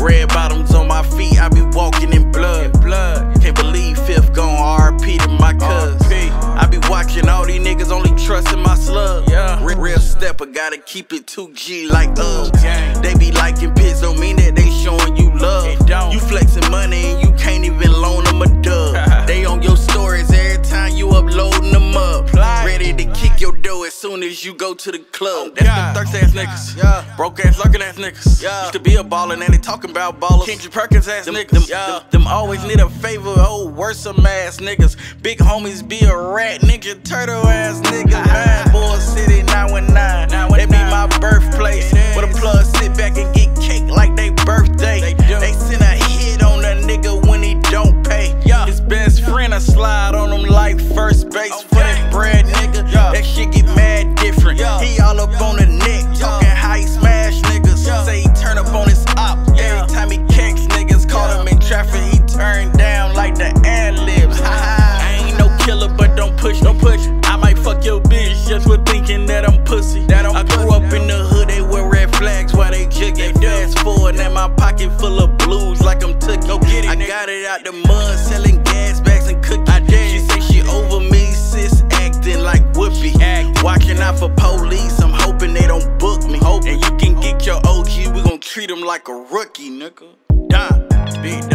Red bottoms on my feet, I be walking in blood. Can't believe fifth gon' RP to my cuz. I be watching all these niggas only trusting my slug. Real stepper, gotta keep it 2G like us. They be liking pits, don't mean that they show dough as soon as you go to the club. Oh, That's them thirsty ass oh, niggas. Yeah. Broke ass, lurking ass niggas. Yeah. Used to be a baller, now they talking about ballers. Kendrick Perkins ass Them- niggas. them- Them, them always need a favor, oh, worse some ass niggas. Big homies be a rat, nigga, turtle ass niggas. Ah. Bad boy city bread, nigga. Yeah. That shit get mad different. Yeah. He all up on the neck, talking how he smash niggas. Say he turn up on his op. Every time he kicks niggas, caught him in traffic, he turn down like the ad libs. I ain't no killer, but don't push, don't push. I might fuck your bitch just for thinking that I'm pussy. That I'm I grew up in the hood, they wear red flags while they jigging. Fast forward, now my pocket full of blues like I'm took. Go get it, I got it out the mud, selling police, I'm hoping they don't book me. And you can get your OG, we gon' treat him like a rookie, nigga. Done. Big